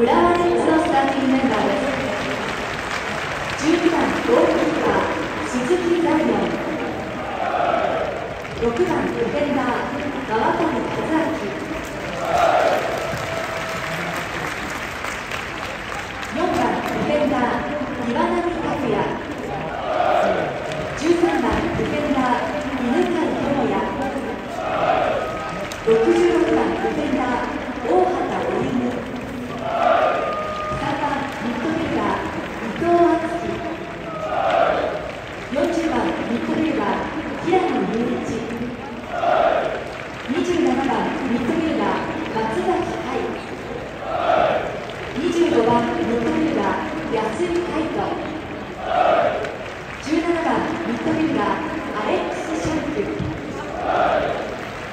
올라가는 6番ディフェンダー川谷和明4番ディフェンダー岩波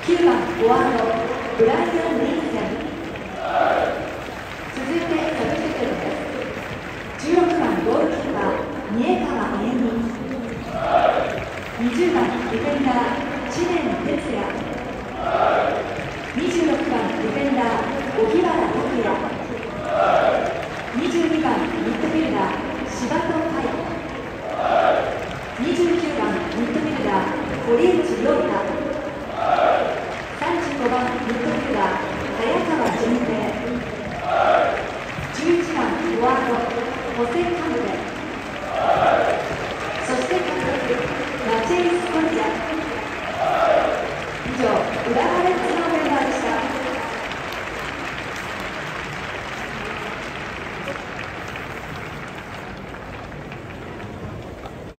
9番フォワードブライアン・リンセン続いてサブシュルです。16番ゴールキーパー三重川恵美20番ディフェンダー知念哲也。26番ディフェンダー荻原拓也。補正関連